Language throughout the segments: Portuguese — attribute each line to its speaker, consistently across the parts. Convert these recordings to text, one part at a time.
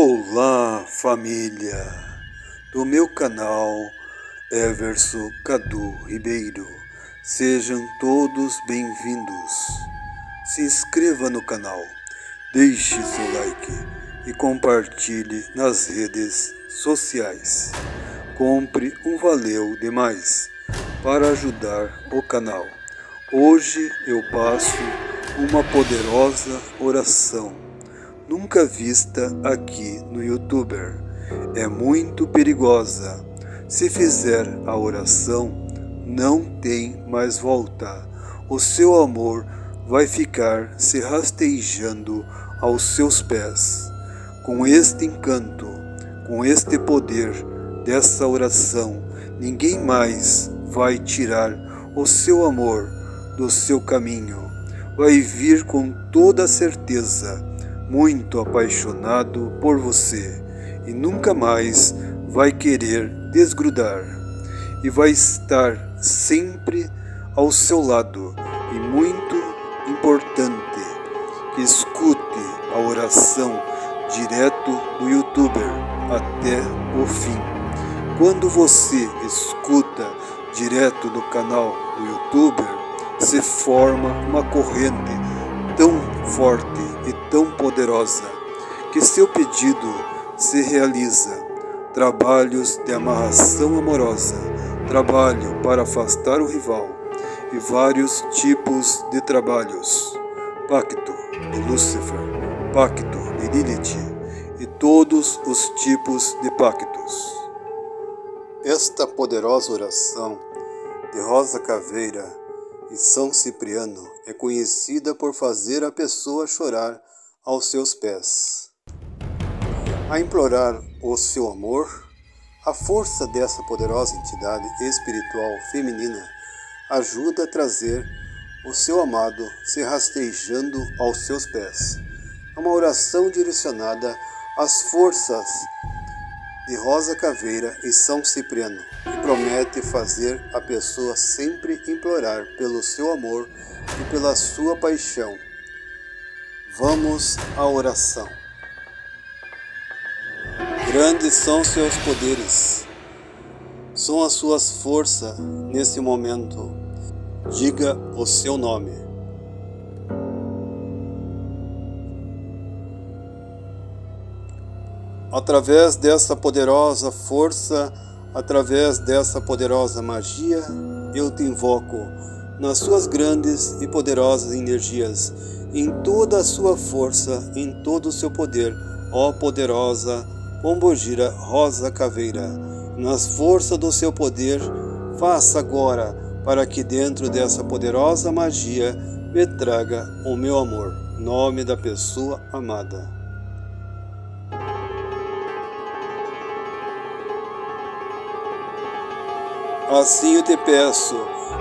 Speaker 1: Olá, família do meu canal Everson Cadu Ribeiro. Sejam todos bem-vindos. Se inscreva no canal, deixe seu like e compartilhe nas redes sociais. Compre um valeu demais para ajudar o canal. Hoje eu passo uma poderosa oração, nunca vista aqui no YouTuber. É muito perigosa. Se fizer a oração, não tem mais volta. O seu amor vai ficar se rastejando aos seus pés. Com este encanto, com este poder dessa oração, ninguém mais vai tirar o seu amor do seu caminho. Vai vir com toda certeza, muito apaixonado por você e nunca mais vai querer desgrudar. E vai estar sempre ao seu lado. E muito importante que escute a oração direto do youtuber até o fim. Quando você escuta direto do canal do youtuber, se forma uma corrente tão forte e tão poderosa que seu pedido se realiza. Trabalhos de amarração amorosa, trabalho para afastar o rival e vários tipos de trabalhos. Pacto de Lúcifer, pacto de Lilith e todos os tipos de pactos. Esta poderosa oração de Rosa Caveira e São Cipriano é conhecida por fazer a pessoa chorar aos seus pés. A implorar o seu amor, a força dessa poderosa entidade espiritual feminina ajuda a trazer o seu amado se rastejando aos seus pés. É uma oração direcionada às forças de Rosa Caveira e São Cipriano, que promete fazer a pessoa sempre implorar pelo seu amor e pela sua paixão. Vamos à oração. Grandes são seus poderes, são as suas forças nesse momento. Diga o seu nome. Através dessa poderosa força, através dessa poderosa magia, eu te invoco nas suas grandes e poderosas energias, em toda a sua força, em todo o seu poder, ó poderosa Pombogira Rosa Caveira. Nas forças do seu poder, faça agora para que dentro dessa poderosa magia me traga o meu amor, nome da pessoa amada. Assim eu te peço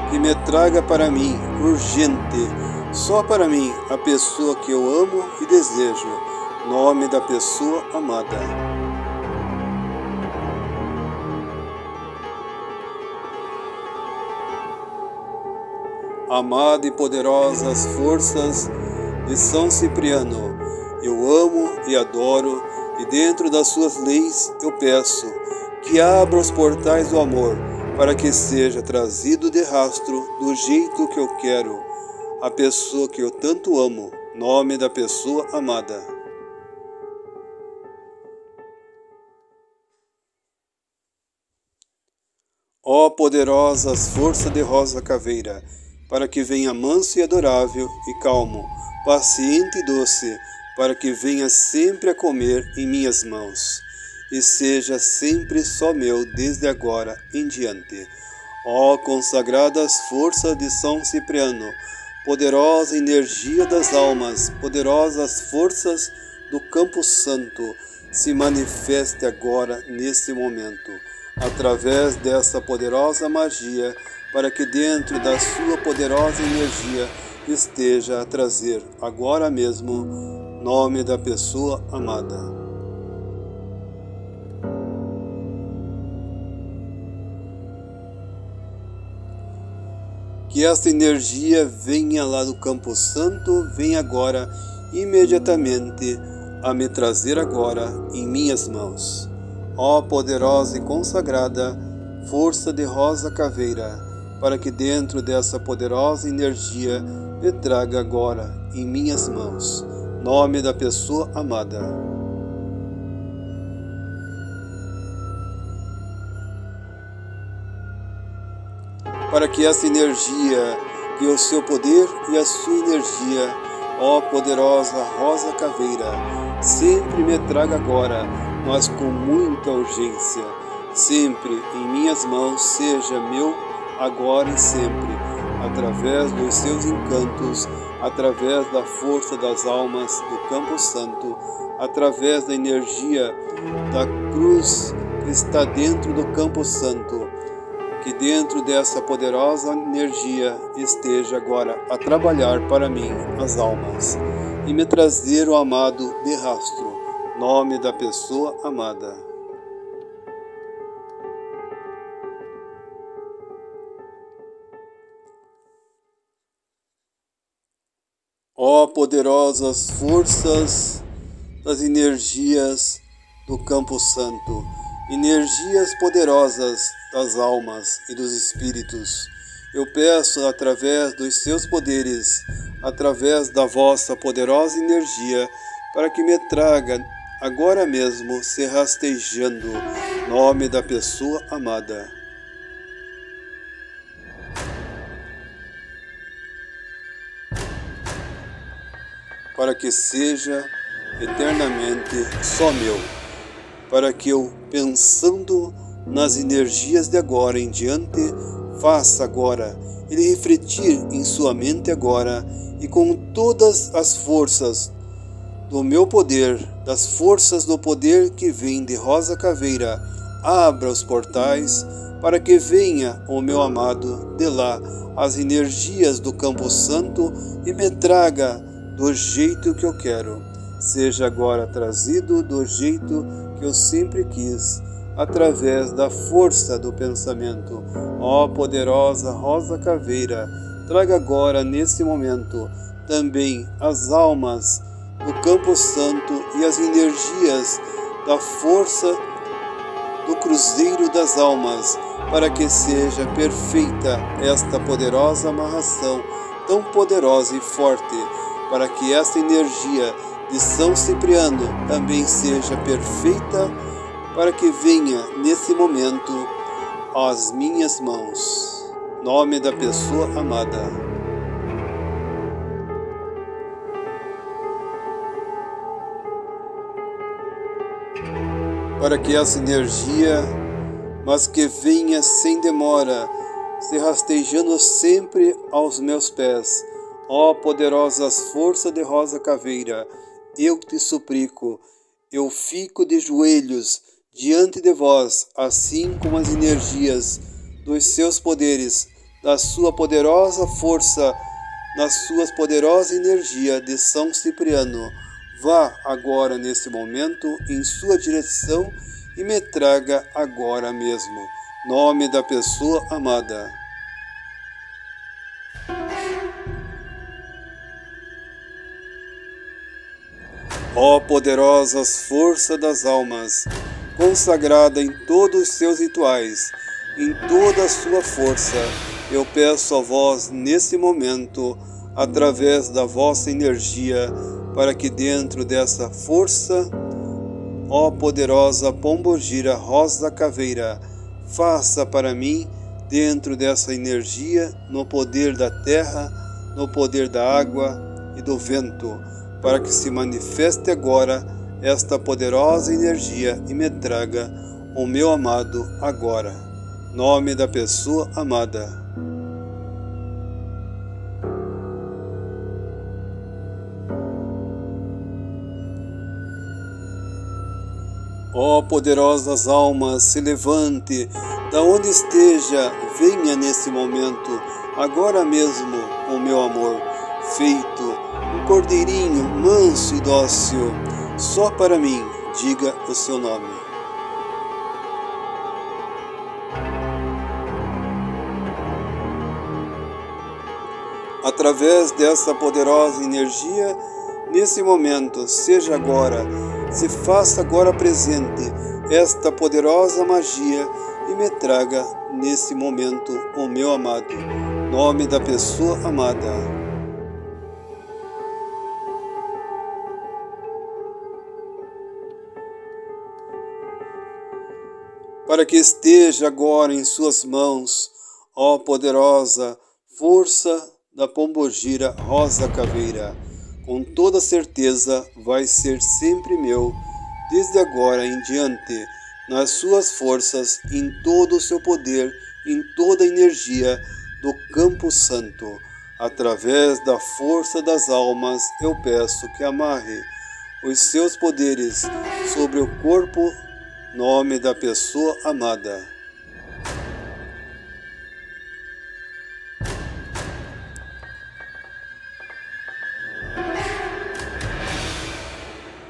Speaker 1: que me traga para mim, urgente, só para mim, a pessoa que eu amo e desejo, nome da pessoa amada. Amada e poderosas forças de São Cipriano, eu amo e adoro, e dentro das suas leis eu peço que abra os portais do amor para que seja trazido de rastro do jeito que eu quero a pessoa que eu tanto amo, nome da pessoa amada. Ó poderosas forças de Rosa Caveira, para que venha manso e adorável e calmo, paciente e doce, para que venha sempre a comer em minhas mãos e seja sempre só meu desde agora em diante. Ó consagradas forças de São Cipriano, poderosa energia das almas, poderosas forças do campo santo, se manifeste agora nesse momento, através dessa poderosa magia, para que dentro da sua poderosa energia esteja a trazer agora mesmo nome da pessoa amada. Que esta energia venha lá do Campo Santo, venha agora imediatamente a me trazer agora em minhas mãos. Ó poderosa e consagrada força de rosa caveira, para que dentro dessa poderosa energia me traga agora em minhas mãos, nome da pessoa amada. Para que essa energia e o seu poder e a sua energia, ó poderosa rosa caveira, sempre me traga agora, mas com muita urgência, sempre em minhas mãos seja meu agora e sempre, através dos seus encantos, através da força das almas do Campo Santo, através da energia da cruz que está dentro do Campo Santo que dentro dessa poderosa energia esteja agora a trabalhar para mim as almas e me trazer o amado de rastro, nome da pessoa amada. Ó oh, poderosas forças das energias do Campo Santo, energias poderosas das almas e dos espíritos. Eu peço, através dos seus poderes, através da vossa poderosa energia, para que me traga agora mesmo se rastejando nome da pessoa amada. Para que seja eternamente só meu, para que eu, pensando nas energias de agora em diante, faça agora ele refletir em sua mente agora e com todas as forças do meu poder, das forças do poder que vem de Rosa Caveira, abra os portais para que venha o meu amado de lá as energias do Campo Santo e me traga do jeito que eu quero. Seja agora trazido do jeito que eu sempre quis através da força do pensamento. Ó poderosa Rosa Caveira, traga agora nesse momento também as almas do Campo Santo e as energias da força do Cruzeiro das Almas, para que seja perfeita esta poderosa amarração, tão poderosa e forte, para que esta energia de São Cipriano também seja perfeita para que venha nesse momento às minhas mãos. Nome da pessoa amada. Para que essa energia, mas que venha sem demora, se rastejando sempre aos meus pés. Ó poderosas forças de rosa caveira, eu te suplico, eu fico de joelhos diante de vós, assim como as energias dos seus poderes, da sua poderosa força, na sua poderosa energia de São Cipriano. Vá agora nesse momento em sua direção e me traga agora mesmo. Nome da pessoa amada. Ó poderosas forças das almas, consagrada em todos os seus rituais, em toda a sua força. Eu peço a vós nesse momento, através da vossa energia, para que dentro dessa força, ó poderosa Pombogira Rosa Caveira, faça para mim, dentro dessa energia, no poder da terra, no poder da água e do vento, para que se manifeste agora esta poderosa energia e me traga o meu amado agora. Nome da pessoa amada. Ó oh, poderosas almas, se levante, da onde esteja, venha nesse momento, agora mesmo, o meu amor, feito, um cordeirinho manso e dócil só para mim, diga o seu nome. Através dessa poderosa energia, nesse momento, seja agora, se faça agora presente esta poderosa magia e me traga nesse momento o meu amado, nome da pessoa amada. Para que esteja agora em suas mãos, ó poderosa força da pombogira rosa caveira. Com toda certeza vai ser sempre meu, desde agora em diante, nas suas forças, em todo o seu poder, em toda a energia do campo santo. Através da força das almas, eu peço que amarre os seus poderes sobre o corpo Nome da pessoa amada.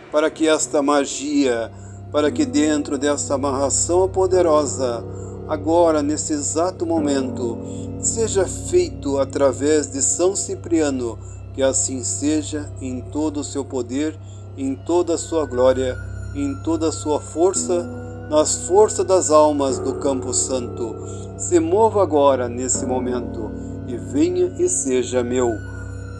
Speaker 1: Para que esta magia, para que dentro dessa amarração poderosa, agora nesse exato momento, seja feito através de São Cipriano, que assim seja em todo o seu poder, em toda a sua glória em toda a sua força, nas forças das almas do Campo Santo. Se mova agora nesse momento e venha e seja meu,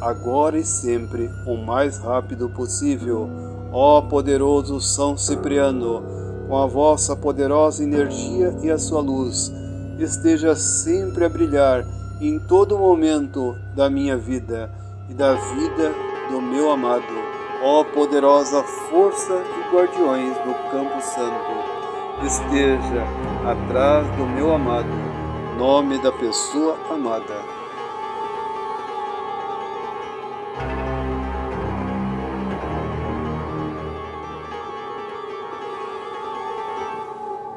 Speaker 1: agora e sempre, o mais rápido possível. Ó poderoso São Cipriano, com a vossa poderosa energia e a sua luz, esteja sempre a brilhar em todo momento da minha vida e da vida do meu amado ó poderosa força e guardiões do Campo Santo, esteja atrás do meu amado, nome da pessoa amada.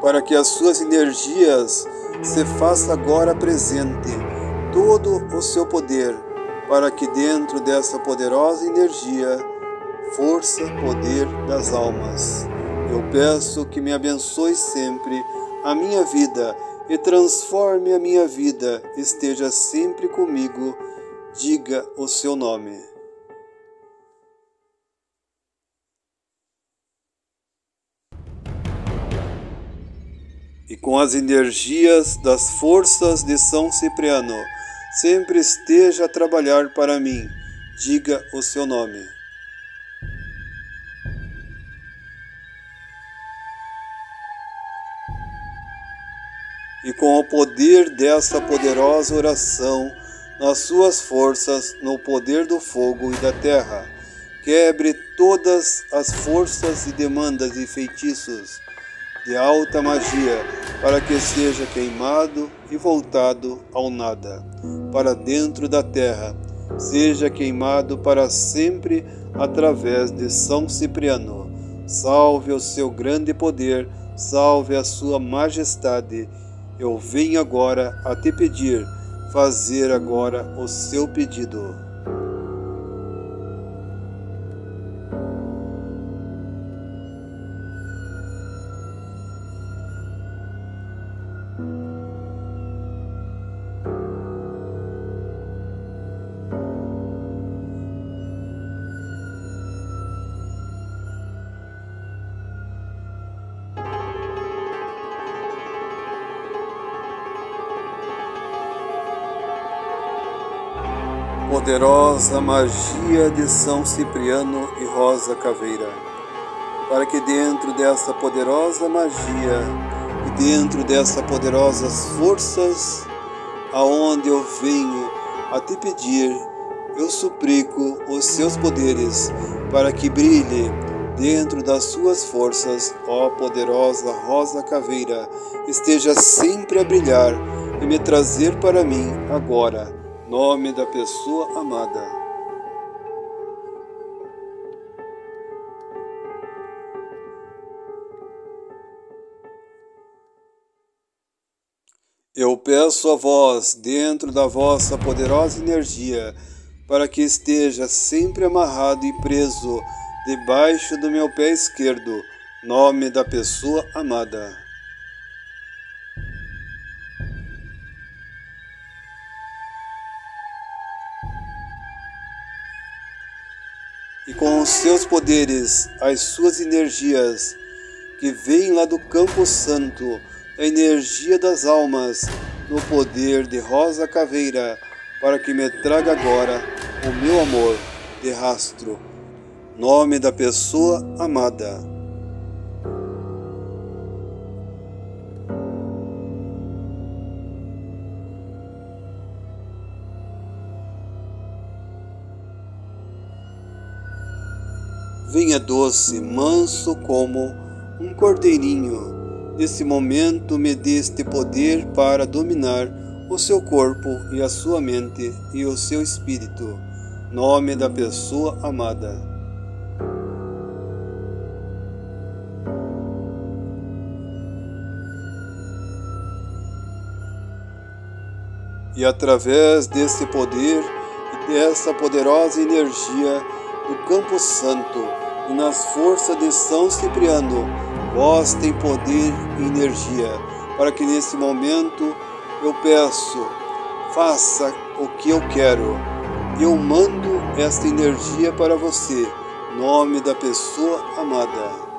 Speaker 1: Para que as suas energias se faça agora presente todo o seu poder, para que dentro dessa poderosa energia força, poder das almas. Eu peço que me abençoe sempre a minha vida e transforme a minha vida, esteja sempre comigo, diga o seu nome. E com as energias das forças de São Cipriano, sempre esteja a trabalhar para mim, diga o seu nome. E com o poder dessa poderosa oração, nas suas forças, no poder do fogo e da terra, quebre todas as forças e demandas e feitiços de alta magia, para que seja queimado e voltado ao nada, para dentro da terra, seja queimado para sempre através de São Cipriano. Salve o seu grande poder, salve a sua majestade eu venho agora a te pedir, fazer agora o seu pedido. Poderosa magia de São Cipriano e Rosa Caveira, para que dentro dessa poderosa magia e dentro dessas poderosas forças, aonde eu venho a te pedir, eu suplico os seus poderes para que brilhe dentro das suas forças, ó poderosa Rosa Caveira, esteja sempre a brilhar e me trazer para mim agora Nome da pessoa amada. Eu peço a vós, dentro da vossa poderosa energia, para que esteja sempre amarrado e preso debaixo do meu pé esquerdo, nome da pessoa amada. Com os seus poderes, as suas energias, que vêm lá do campo santo, a energia das almas, no poder de Rosa Caveira, para que me traga agora o meu amor de rastro. Nome da pessoa amada. Venha doce, manso como um cordeirinho. Nesse momento me dê este poder para dominar o seu corpo e a sua mente e o seu espírito. Nome da pessoa amada. E através desse poder e dessa poderosa energia do Campo Santo, e nas forças de São Cipriano, vós tem poder e energia, para que nesse momento eu peço, faça o que eu quero. Eu mando esta energia para você, nome da pessoa amada.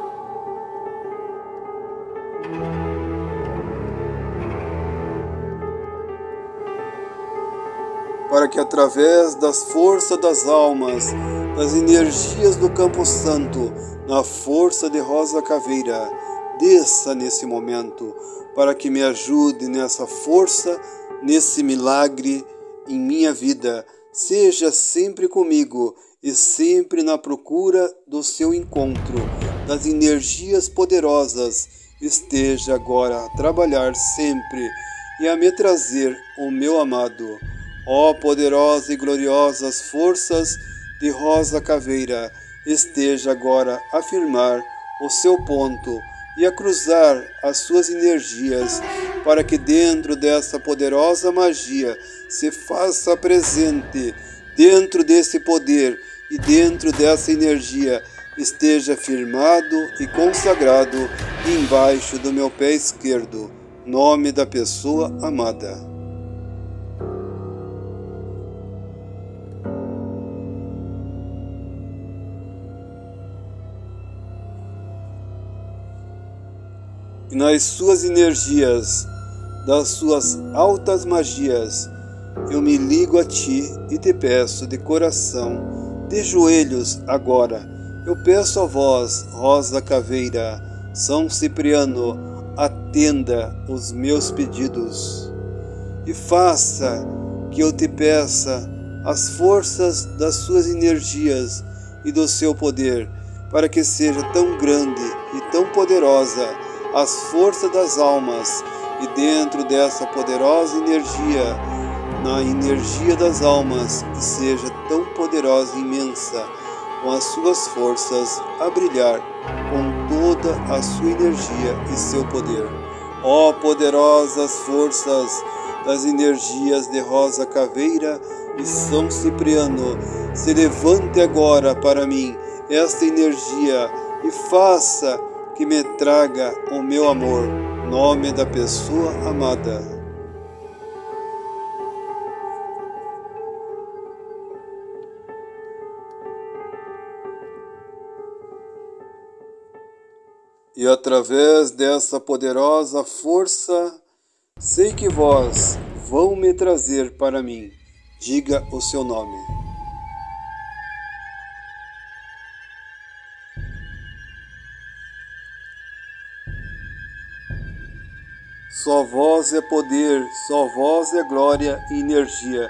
Speaker 1: para que através das forças das almas das energias do Campo Santo, na força de Rosa Caveira, desça nesse momento, para que me ajude nessa força, nesse milagre em minha vida. Seja sempre comigo e sempre na procura do seu encontro, das energias poderosas. Esteja agora a trabalhar sempre e a me trazer o meu amado. Ó poderosas e gloriosas forças de Rosa Caveira esteja agora a firmar o seu ponto e a cruzar as suas energias para que dentro dessa poderosa magia se faça presente, dentro desse poder e dentro dessa energia esteja firmado e consagrado embaixo do meu pé esquerdo, nome da pessoa amada. E nas suas energias, das suas altas magias, eu me ligo a ti e te peço de coração, de joelhos agora. Eu peço a vós, Rosa Caveira, São Cipriano, atenda os meus pedidos e faça que eu te peça as forças das suas energias e do seu poder, para que seja tão grande e tão poderosa as forças das almas e dentro dessa poderosa energia, na energia das almas, que seja tão poderosa e imensa, com as suas forças a brilhar com toda a sua energia e seu poder. Ó oh, poderosas forças das energias de Rosa Caveira e São Cipriano, se levante agora para mim esta energia e faça que me traga o meu amor, nome da pessoa amada. E através dessa poderosa força, sei que vós vão me trazer para mim. Diga o seu nome. Só vós é poder, só vós é glória e energia.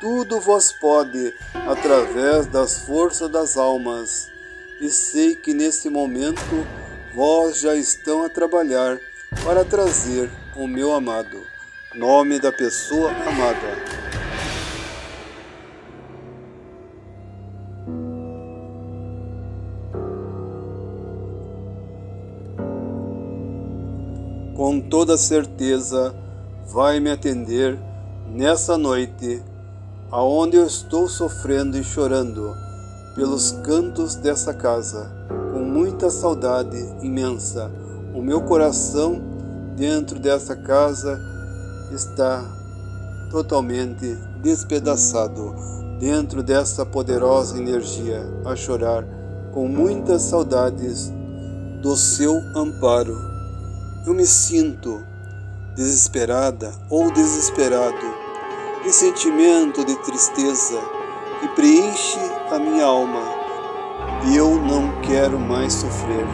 Speaker 1: Tudo vós pode através das forças das almas. E sei que nesse momento vós já estão a trabalhar para trazer o meu amado. Nome da pessoa amada. Com toda certeza vai me atender nessa noite, aonde eu estou sofrendo e chorando pelos cantos dessa casa, com muita saudade imensa. O meu coração dentro dessa casa está totalmente despedaçado. dentro dessa poderosa energia, a chorar com muitas saudades do seu amparo. Eu me sinto desesperada ou desesperado de sentimento de tristeza que preenche a minha alma e eu não quero mais sofrer.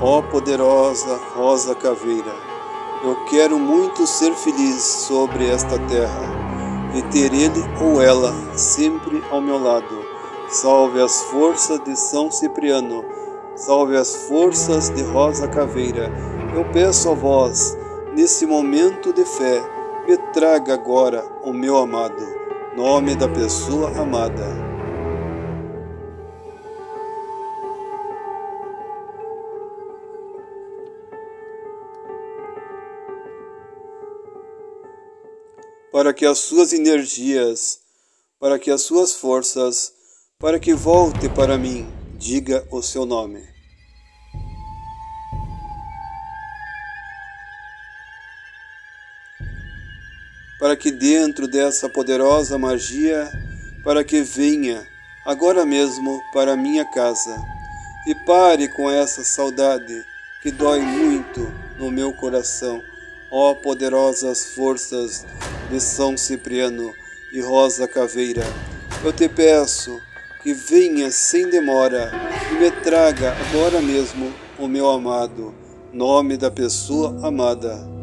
Speaker 1: Ó poderosa rosa caveira, eu quero muito ser feliz sobre esta terra e ter ele ou ela sempre ao meu lado. Salve as forças de São Cipriano, salve as forças de Rosa Caveira. Eu peço a vós, nesse momento de fé, me traga agora o meu amado, nome da pessoa amada. para que as suas energias, para que as suas forças, para que volte para mim, diga o seu nome. Para que dentro dessa poderosa magia, para que venha agora mesmo para minha casa e pare com essa saudade que dói muito no meu coração, ó poderosas forças de São Cipriano e Rosa Caveira, eu te peço que venha sem demora e me traga agora mesmo o meu amado, nome da pessoa amada.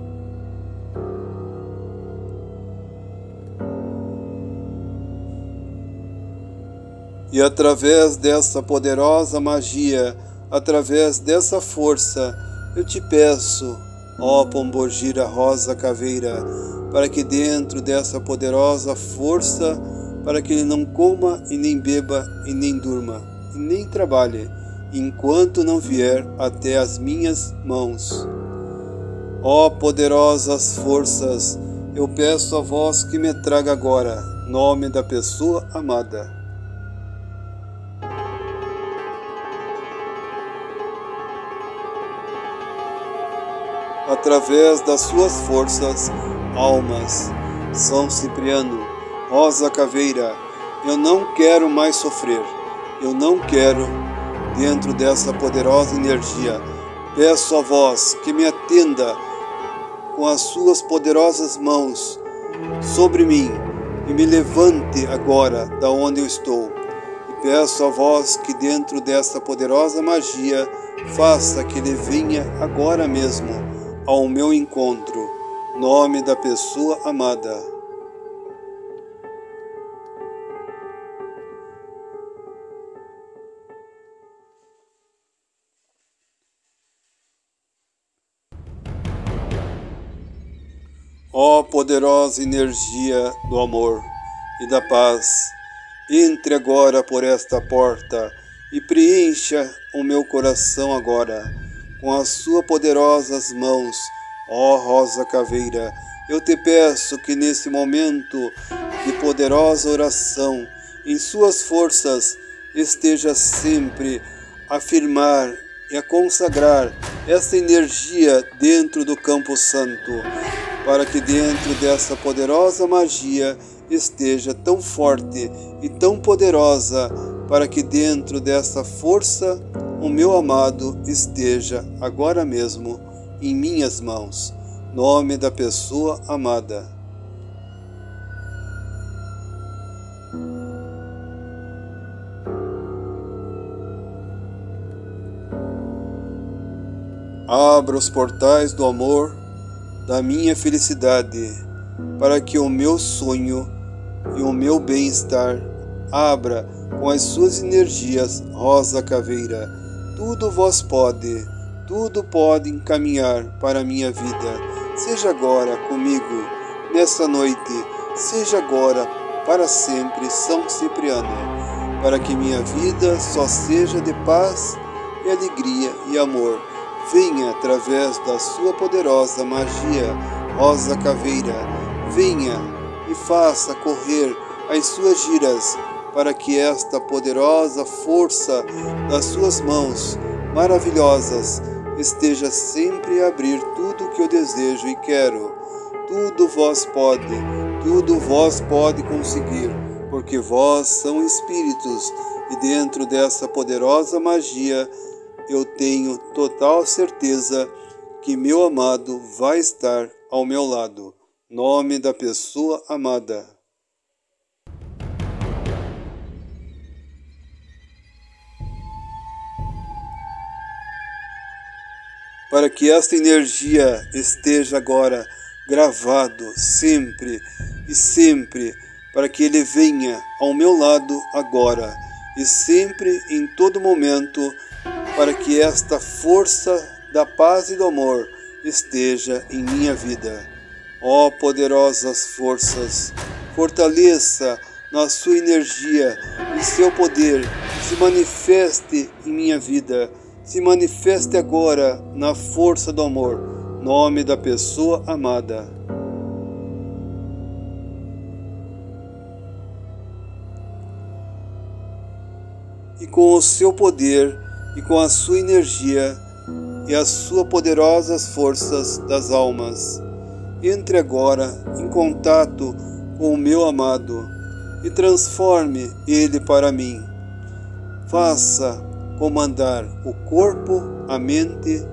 Speaker 1: E através dessa poderosa magia, através dessa força, eu te peço, ó Pombogira Rosa Caveira, para que dentro dessa poderosa força, para que ele não coma e nem beba e nem durma e nem trabalhe, enquanto não vier até as minhas mãos. Ó poderosas forças, eu peço a vós que me traga agora nome da pessoa amada. Através das suas forças, almas. São Cipriano, Rosa Caveira, eu não quero mais sofrer. Eu não quero, dentro dessa poderosa energia, peço a vós que me atenda com as suas poderosas mãos sobre mim e me levante agora da onde eu estou. E peço a vós que dentro dessa poderosa magia faça que ele venha agora mesmo ao meu encontro nome da pessoa amada. Ó oh, poderosa energia do amor e da paz, entre agora por esta porta e preencha o meu coração agora com as suas poderosas mãos Ó oh, Rosa Caveira, eu te peço que nesse momento de poderosa oração, em suas forças, esteja sempre a afirmar e a consagrar essa energia dentro do campo santo, para que dentro dessa poderosa magia esteja tão forte e tão poderosa, para que dentro dessa força o meu amado esteja agora mesmo em minhas mãos. Nome da pessoa amada. Abra os portais do amor, da minha felicidade, para que o meu sonho e o meu bem-estar abra com as suas energias, rosa caveira. Tudo vós pode tudo pode encaminhar para a minha vida. Seja agora comigo nesta noite, seja agora para sempre São Cipriano, para que minha vida só seja de paz e alegria e amor. Venha através da sua poderosa magia, Rosa Caveira, venha e faça correr as suas giras para que esta poderosa força das suas mãos maravilhosas esteja sempre a abrir tudo que eu desejo e quero. Tudo vós pode, tudo vós pode conseguir, porque vós são espíritos e dentro dessa poderosa magia eu tenho total certeza que meu amado vai estar ao meu lado. Nome da pessoa amada. Para que esta energia esteja agora gravado sempre e sempre, para que ele venha ao meu lado agora e sempre em todo momento, para que esta força da paz e do amor esteja em minha vida. Ó poderosas forças, fortaleça na sua energia e seu poder, se manifeste em minha vida, se manifeste agora na força do amor, nome da pessoa amada. E com o seu poder e com a sua energia, e as suas poderosas forças das almas. Entre agora em contato com o meu amado e transforme ele para mim. Faça comandar o corpo, a mente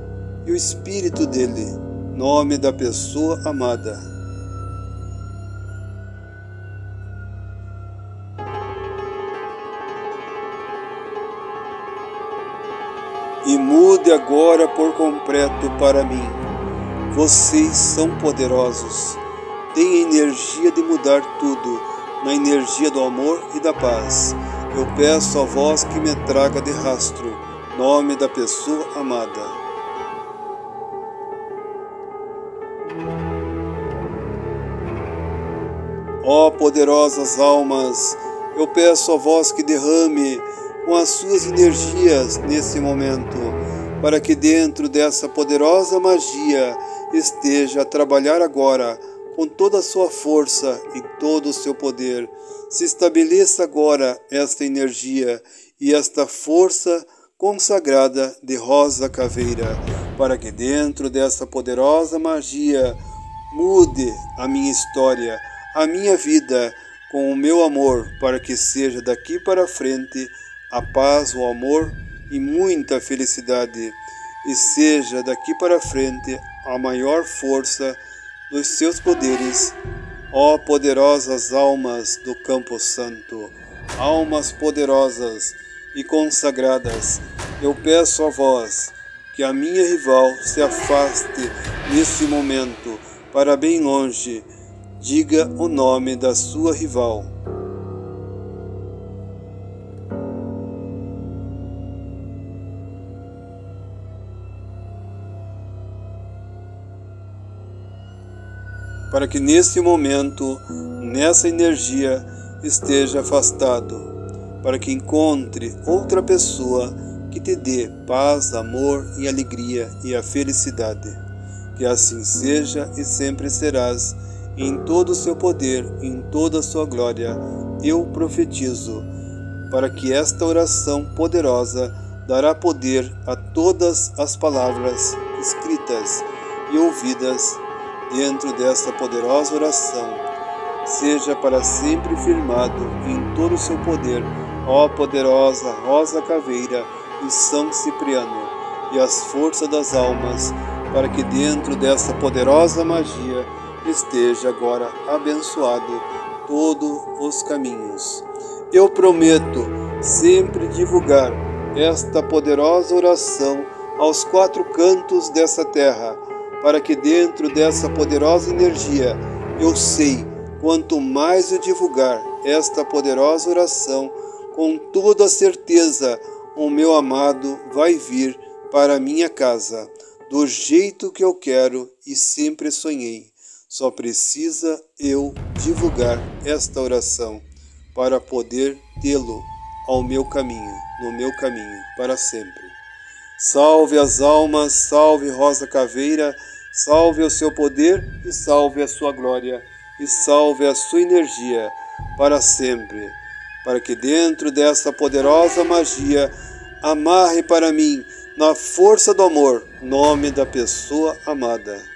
Speaker 1: e o espírito dele, nome da pessoa amada. e mude agora por completo para mim. Vocês são poderosos, têm a energia de mudar tudo, na energia do amor e da paz. Eu peço a vós que me traga de rastro, nome da pessoa amada. Ó poderosas almas, eu peço a vós que derrame com as suas energias nesse momento, para que dentro dessa poderosa magia esteja a trabalhar agora com toda a sua força e todo o seu poder. Se estabeleça agora esta energia e esta força consagrada de Rosa Caveira, para que dentro dessa poderosa magia mude a minha história, a minha vida com o meu amor, para que seja daqui para frente a paz, o amor e muita felicidade, e seja daqui para frente a maior força dos seus poderes, ó poderosas almas do Campo Santo, almas poderosas e consagradas, eu peço a vós que a minha rival se afaste nesse momento para bem longe. Diga o nome da sua rival para que nesse momento, nessa energia, esteja afastado, para que encontre outra pessoa que te dê paz, amor e alegria e a felicidade. Que assim seja e sempre serás, em todo o seu poder, em toda a sua glória, eu profetizo, para que esta oração poderosa dará poder a todas as palavras escritas e ouvidas dentro desta poderosa oração, seja para sempre firmado em todo o seu poder, ó poderosa Rosa Caveira e São Cipriano, e as forças das almas, para que dentro desta poderosa magia esteja agora abençoado todos os caminhos. Eu prometo sempre divulgar esta poderosa oração aos quatro cantos dessa terra para que dentro dessa poderosa energia eu sei, quanto mais eu divulgar esta poderosa oração, com toda certeza o meu amado vai vir para minha casa, do jeito que eu quero e sempre sonhei. Só precisa eu divulgar esta oração para poder tê-lo ao meu caminho, no meu caminho para sempre. Salve as almas, salve Rosa Caveira salve o seu poder e salve a sua glória e salve a sua energia para sempre, para que dentro dessa poderosa magia amarre para mim, na força do amor, nome da pessoa amada.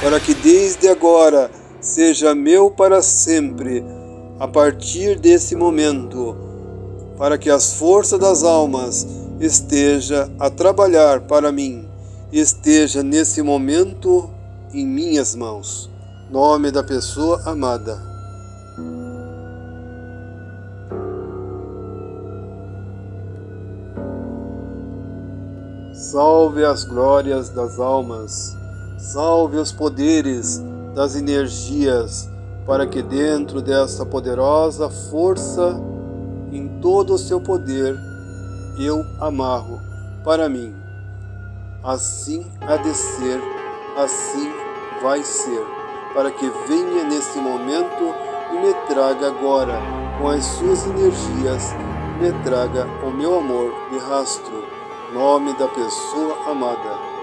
Speaker 1: para que desde agora seja meu para sempre, a partir desse momento, para que as forças das almas esteja a trabalhar para mim, esteja nesse momento em minhas mãos. Nome da pessoa amada. Salve as glórias das almas, salve os poderes das energias, para que dentro dessa poderosa força, todo o seu poder, eu amarro para mim. Assim há de ser, assim vai ser, para que venha nesse momento e me traga agora, com as suas energias, me traga o meu amor de rastro, nome da pessoa amada.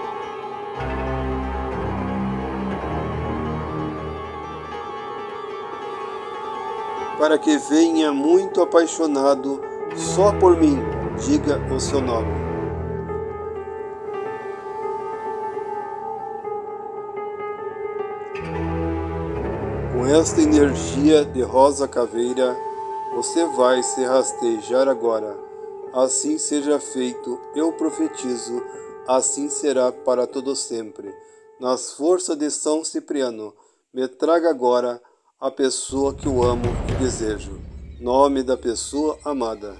Speaker 1: Para que venha muito apaixonado só por mim, diga o seu nome. Com esta energia de rosa caveira, você vai se rastejar agora. Assim seja feito, eu profetizo, assim será para todo sempre. Nas forças de São Cipriano, me traga agora a pessoa que eu amo desejo. Nome da pessoa amada.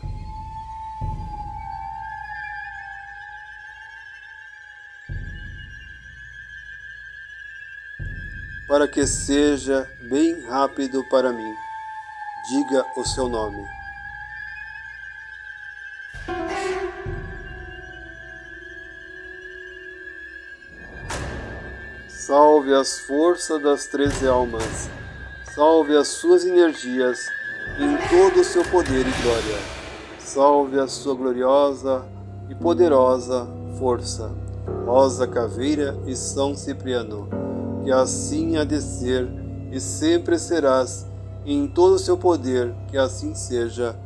Speaker 1: para que seja bem rápido para mim. Diga o seu nome. Salve as forças das treze almas, salve as suas energias em todo o seu poder e glória, salve a sua gloriosa e poderosa força, Rosa Caveira e São Cipriano que assim há de ser e sempre serás, em todo o seu poder, que assim seja.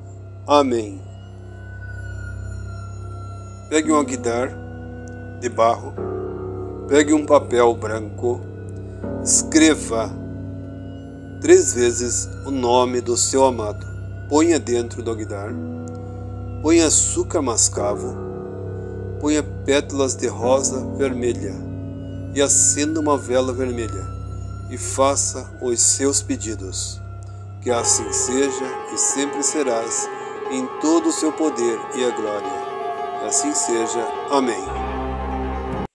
Speaker 1: Amém. Pegue um aguidar de barro, pegue um papel branco, escreva três vezes o nome do seu amado. Ponha dentro do aguidar, ponha açúcar mascavo, ponha pétalas de rosa vermelha e acenda uma vela vermelha e faça os seus pedidos. Que assim seja e sempre serás em todo o seu poder e a glória. E assim seja. Amém.